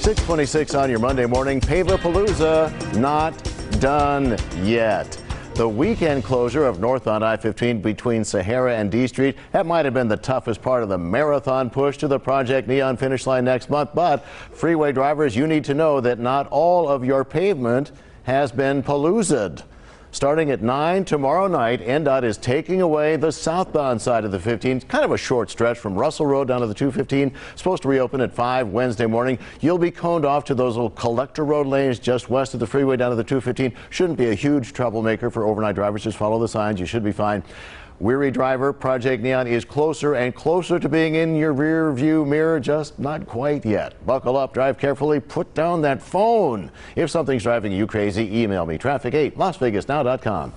626 on your Monday morning. Pave-A-Palooza not done yet. The weekend closure of north on I-15 between Sahara and D Street, that might have been the toughest part of the marathon push to the Project Neon finish line next month. But freeway drivers, you need to know that not all of your pavement has been paloozed. Starting at 9 tomorrow night, NDOT is taking away the southbound side of the 15. Kind of a short stretch from Russell Road down to the 215. Supposed to reopen at 5 Wednesday morning. You'll be coned off to those little collector road lanes just west of the freeway down to the 215. Shouldn't be a huge troublemaker for overnight drivers. Just follow the signs. You should be fine. Weary driver, Project Neon is closer and closer to being in your rear view mirror, just not quite yet. Buckle up, drive carefully, put down that phone. If something's driving you crazy, email me traffic8 lasvegasnow.com.